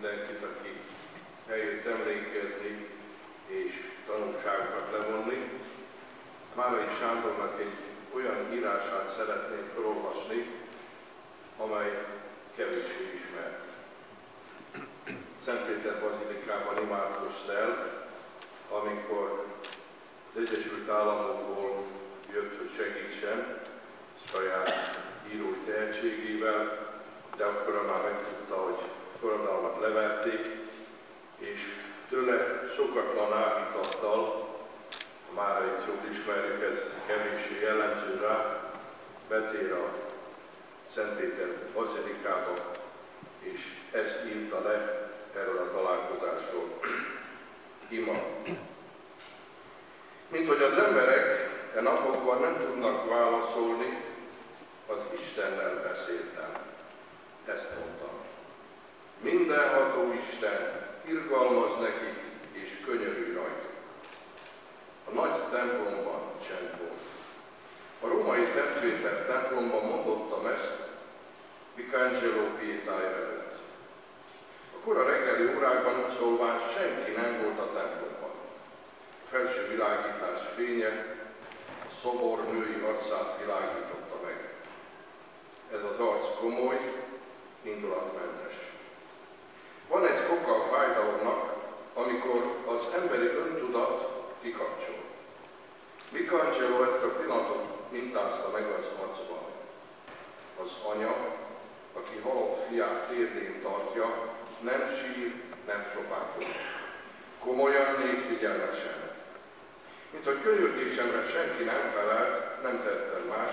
mindenkit, aki eljött emlékezni és tanulságokat levonni. Márai Sándornak egy olyan írását szeretném felolvasni, amely kevéssé ismert. Szentpéter Bazilikában imádkozt el, amikor az Egyesült Államokból jött, hogy segítsen saját írói tehetségével, de akkor már megtudta, hogy forradalmat leverték, és tőle sokatlan áhítattal, már egy jól ismerjük, ez kevéssé jellemző rá, betér a Szentpéter bazilikába, és ezt írta le erről a találkozásról. Ima. Mint hogy az emberek e napokban nem tudnak válaszolni, az Istennel beszéltem. Ezt mondtam. Mindenható Isten irgalmaz nekik és könyörű rajtuk. A nagy templomban csend volt. A római Szent Péter templomban mondottam ezt, Michelangelo Pietája előtt. A kora reggeli órákban szólván senki nem volt a templomban. A felső világítás fénye a szobor női arcát világította meg. Ez az arc komoly, indulatmentes. Van egy foka a fájdalomnak, amikor az emberi öntudat kikapcsol. Michelangelo ezt a pillanatot mintázta meg az arcban. Az anya, aki halott fiát térdén tartja, nem sír, nem sopákol. Komolyan néz figyelmesen. Mint hogy könyörgésemre senki nem felelt, nem tettem más,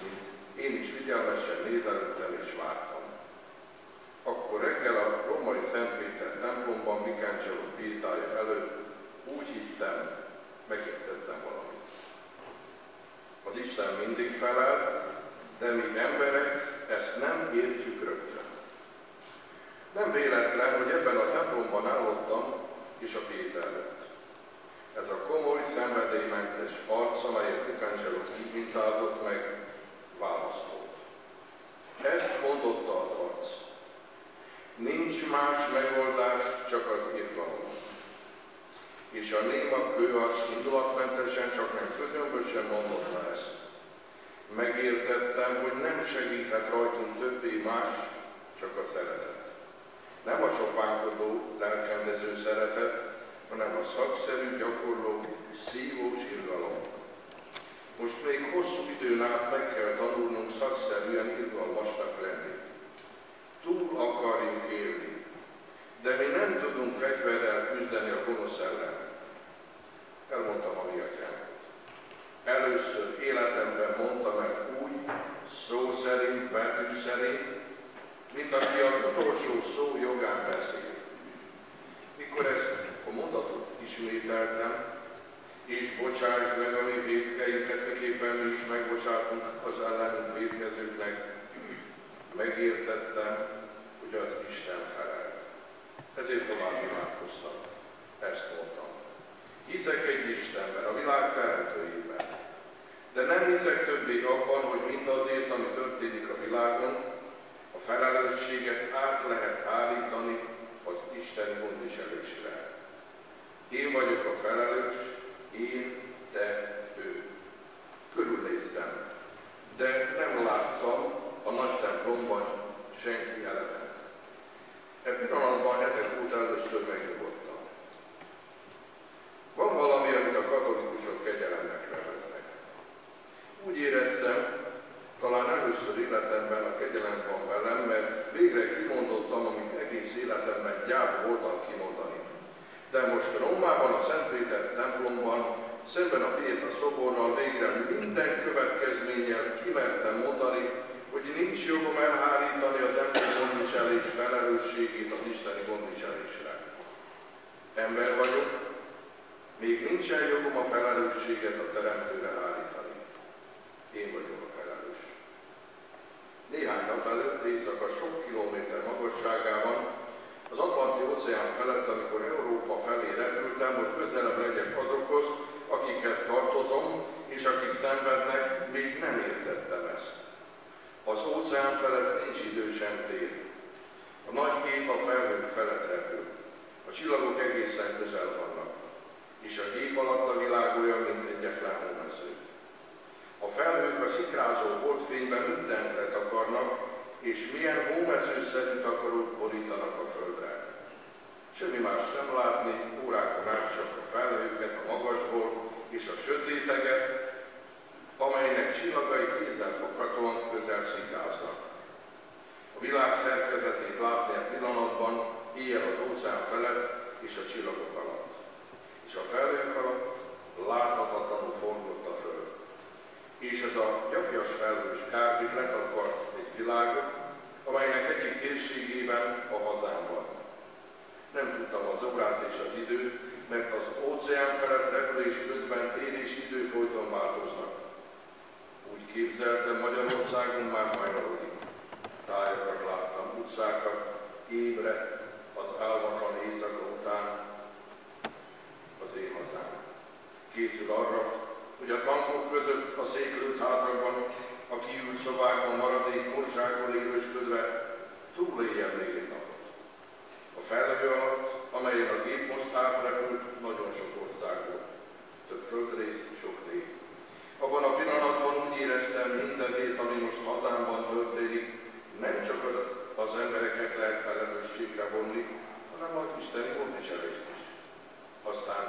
mint én is figyelmesen nézelődtem és vártam. Akkor reggel a római Szent Péter templomban Michelangelo Pétája előtt úgy hittem, megértettem valamit. Az Isten mindig felel, de mi emberek ezt nem értjük rögtön. Nem véletlen, hogy ebben a templomban állottam, és a Péter lett. Ez a komoly, szenvedélymentes arc, amelyet Michelangelo mintázott meg, választott. Ezt mondotta az arc. Nincs más megoldás, csak az irgalom. És a néma kőarc indulatmentesen, csak nem közömbösen mondotta ezt. Megértettem, hogy nem segíthet rajtunk többé más, csak a szeretet. Nem a sopánkodó, lelkendező szeretet, hanem a szakszerű, gyakorló, szívós irgalom. Most még hosszú időn át meg kell tanulnunk szakszerűen irgalmasnak lenni. Túl akarjuk élni, de mi nem tudunk fegyverrel küzdeni a gonosz ellen. Elmondtam a mi Először életemben mondtam el úgy, szó szerint, betű szerint, mint aki az utolsó szó jogán beszél. Mikor ezt a mondatot ismételtem, és bocsáss meg a mi védkeinket, miképpen mi is megbocsátunk az ellenünk védkezőknek, megértettem, hogy az Isten felel. Ezért tovább imádkoztam. Ezt mondtam. Hiszek egy Istenben, a világ teremtőjében. De nem hiszek többé abban, hogy mindazért, ami történik a világon, a felelősséget át lehet állítani az Isten gondviselésre. Vagyok a felelős, én, te, ő. Körülnéztem, de nem láttam a nagy templomban senki elemet. E pillanatban ezek óta először megnyugodtam. Van valami, amit a katolikusok kegyelemnek neveznek. Úgy éreztem, talán először életemben a kegyelem van velem, mert végre kimondottam, amit egész életemben voltam kimondani. De most Rómában, a Szentpéter templomban, szemben a Péter szoborral végre minden következménnyel kimertem mondani, hogy nincs jogom elhárítani az ember gondviselés felelősségét az isteni gondviselésre. Ember vagyok, még nincsen jogom a felelősséget a teremtőre hárítani. Én vagyok a felelős. Néhány nap előtt éjszaka sok kilométer magasságában az Atlanti óceán felett, amikor Európa felé repültem, hogy közelebb legyek azokhoz, akikhez tartozom, és akik szenvednek, még nem értettem ezt. Az óceán felett nincs idő sem tér. A nagy kép a felhők A csillagok egészen közel vannak, és a gép alatt a világ olyan, mint egyetlen hómező. A felhők a szikrázó holdfényben mindenre takarnak, és milyen hómezőszerű takarók borítanak a földre. Semmi más nem látni, órákon át csak a felhőket a magasból és a sötéteget, amelynek csillagai kézzelfoghatóan közel szikráznak. A világ szerkezetét látni a pillanatban, éjjel az óceán felett és a csillagok alatt. És a felhők alatt láthatatlanul forgott a föld. És ez a gyapjas felhős kárdik letakart egy világot, amelynek egyik térségében a hazám van. Nem tudtam az órát és az időt, mert az óceán felett repülés közben tér és idő folyton változnak. Úgy képzeltem, Magyarországon már hajnalodik. Tájakat láttam, utcákat, ébre, az álmatlan éjszaka után az én hazám. Készül arra, hogy a tankok között a széklőtt házakban, a kiült szobákban maradék morzsákon élősködve túléljen még egy napot. A felhő alatt, amelyen a gép most átrepült, nagyon sok ország volt. Több földrész, sok nép. Abban a pillanatban éreztem mindezért, ami hazámban történik, nem csak az embereket lehet felelősségre vonni, hanem az Isteni gondviselést is. Aztán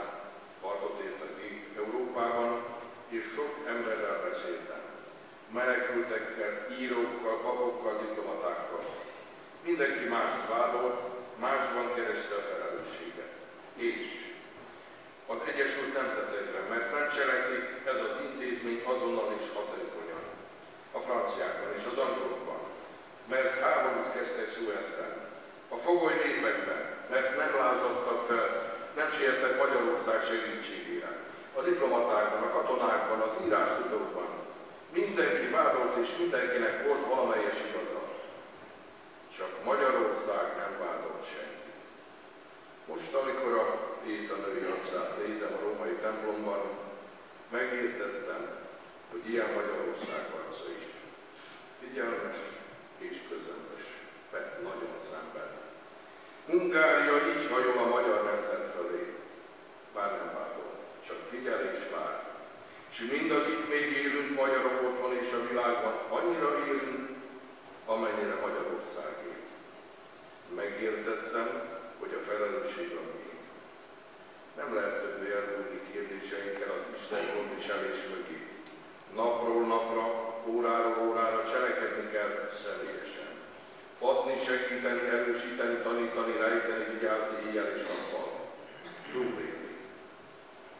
partot értek Európában, és sok emberrel beszéltem. Menekültekkel, írókkal, papokkal, diplomatákkal. Mindenki más vádol, másban kereste a felelősséget. És az Egyesült Nemzetekben, mert nem cselekszik ez az intézmény azonnal és hatékonyan. A franciákban és az angolokban, mert háborút kezdtek Suezben. A fogoly népekben, mert nem lázadtak fel, nem siettek Magyarország segítségére. A diplomatákban, a katonákban, az tudókban. Mindenki vádolt és mindenkinek volt valamelyes igaza. Csak Magyarország nem vádolt senki. Most, amikor a hét a női arcát nézem a római templomban, megértettem, hogy ilyen Magyarország arca is. Figyelmes és közömbös, mert nagyon szemben. Hungária így hajol a magyar nemzet felé. Már nem vádol, csak figyel és vár. És mindakik még élünk magyarok otthon és a világban, annyira élünk, amennyire Magyarország él. Megértettem, hogy a felelősség a miénk. Nem lehet többé elbújni kérdéseinkkel az Isten gondviselés mögé. Napról napra, óráról órára cselekedni kell személyesen. Adni, segíteni, erősíteni, tanítani, rejteni, vigyázni éjjel és nappal. Túlélni.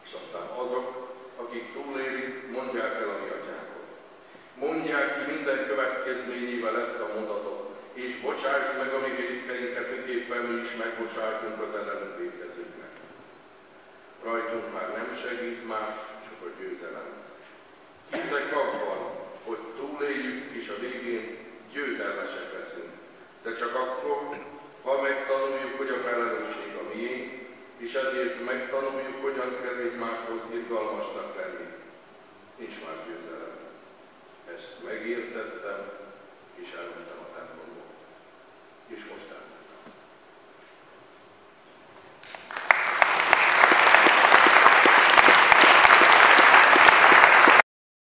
És aztán azok, akik túlélik, mondják el a mi atyánkot. Mondják ki minden következményével ezt a mondatot, és bocsáss meg a mi védkeinket, miképpen mi is megbocsájtunk az ellenünk védkezőknek. Rajtunk már nem segít más,